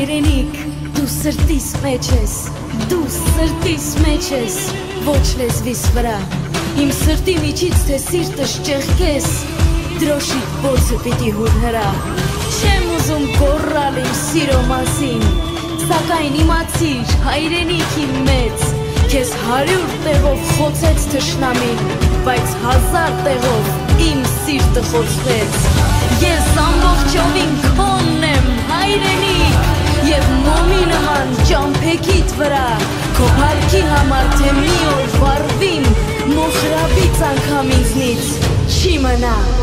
հայրենիք, դու սրտիս մեջ ես, դու սրտիս մեջ ես, ոչ լեզվիս վրա։ Իմ սրտի միջից թե սիրտս ճեղքես, դրոշի բոցը պիտի հուր հրա։ Չեմ ուզում գոռալ իմ սիրո մասին, սակայն իմացիր հայրենիքի մեծ, քեզ հարյուր տեղով խոցեց թշնամին, բայց հազար տեղով իմ սիրտը խոցվեց։ հայրենիք, եւ մոմի նման ճամփեքիդ վրա, քո հարքի համար թե մի օր վառվին, մոխրաբից անգամ ինձնից չի մնա։